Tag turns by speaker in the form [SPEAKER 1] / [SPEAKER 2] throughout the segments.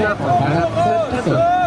[SPEAKER 1] Yeah.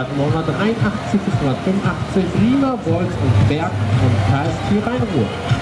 [SPEAKER 2] Stadtmonat 83 bis 185, Lima, Wolz und Berg und KST Rhein-Ruhr.